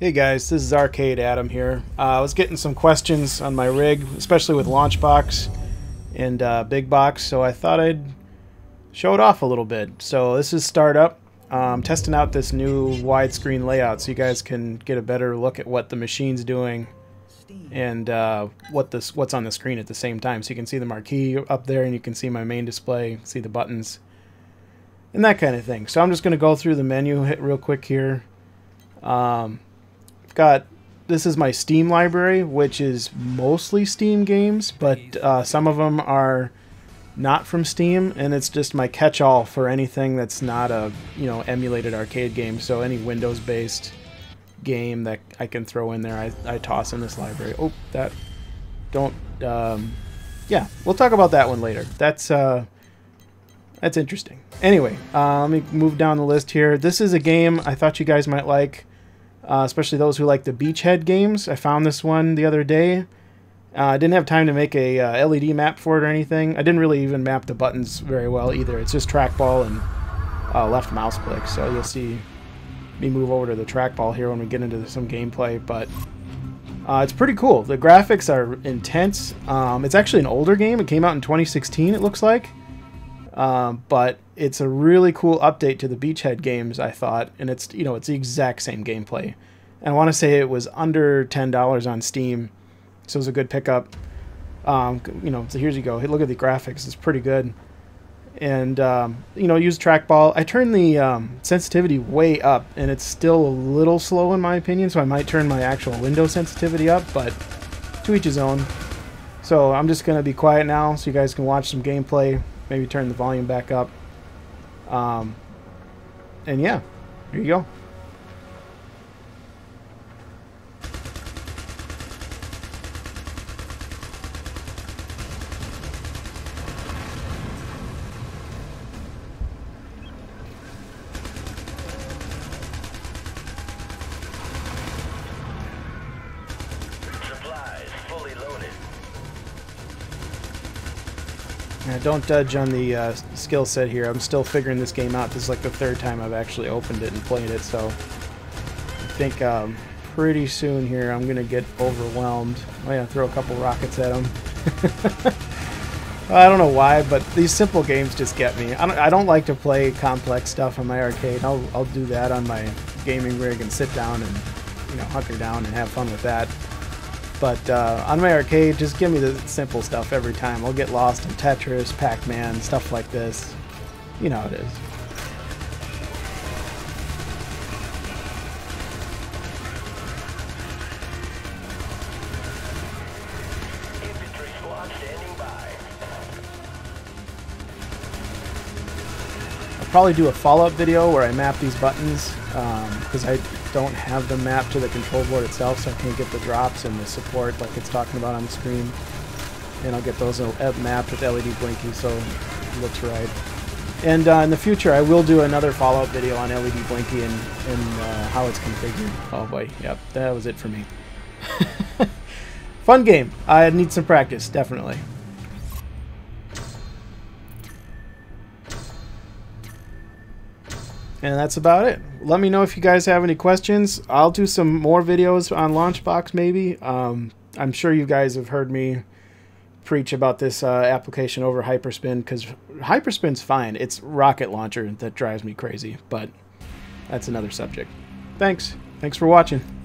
Hey guys, this is Arcade Adam here. Uh, I was getting some questions on my rig, especially with Launchbox and uh, Big Box, so I thought I'd show it off a little bit. So this is startup. Um, testing out this new widescreen layout so you guys can get a better look at what the machine's doing and uh, what this what's on the screen at the same time. So you can see the marquee up there and you can see my main display, see the buttons, and that kind of thing. So I'm just going to go through the menu real quick here. Um, got this is my Steam library, which is mostly Steam games, but uh, some of them are not from Steam, and it's just my catch-all for anything that's not a you know emulated arcade game. So any Windows-based game that I can throw in there, I, I toss in this library. Oh, that don't. Um, yeah, we'll talk about that one later. That's uh, that's interesting. Anyway, uh, let me move down the list here. This is a game I thought you guys might like uh, especially those who like the Beachhead games. I found this one the other day. Uh, I didn't have time to make a uh, LED map for it or anything. I didn't really even map the buttons very well either. It's just trackball and uh, left mouse click. So you'll see me move over to the trackball here when we get into some gameplay. But uh, it's pretty cool. The graphics are intense. Um, it's actually an older game. It came out in 2016, it looks like. Um, but it's a really cool update to the Beachhead games, I thought, and it's you know it's the exact same gameplay. And I want to say it was under ten dollars on Steam, so it was a good pickup. Um, you know, so here's you go. Hey, look at the graphics; it's pretty good. And um, you know, use trackball. I turned the um, sensitivity way up, and it's still a little slow in my opinion. So I might turn my actual window sensitivity up, but to each his own. So I'm just gonna be quiet now, so you guys can watch some gameplay maybe turn the volume back up. Um, and yeah, here you go. Don't judge on the uh, skill set here. I'm still figuring this game out. This is like the third time I've actually opened it and played it, so I think um, pretty soon here I'm going to get overwhelmed. Oh yeah, throw a couple rockets at him. I don't know why, but these simple games just get me. I don't, I don't like to play complex stuff on my arcade. I'll, I'll do that on my gaming rig and sit down and you know hunker down and have fun with that. But uh, on my arcade, just give me the simple stuff every time. I'll get lost in Tetris, Pac-Man, stuff like this. You know it is. Probably do a follow-up video where I map these buttons because um, I don't have them mapped to the control board itself, so I can't get the drops and the support like it's talking about on the screen. And I'll get those mapped with LED blinking so it looks right. And uh, in the future, I will do another follow-up video on LED blinking and, and uh, how it's configured. Oh boy, yep, that was it for me. Fun game. I need some practice, definitely. And that's about it. Let me know if you guys have any questions. I'll do some more videos on Launchbox maybe. Um, I'm sure you guys have heard me preach about this uh, application over Hyperspin because Hyperspin's fine. It's Rocket Launcher that drives me crazy, but that's another subject. Thanks. Thanks for watching.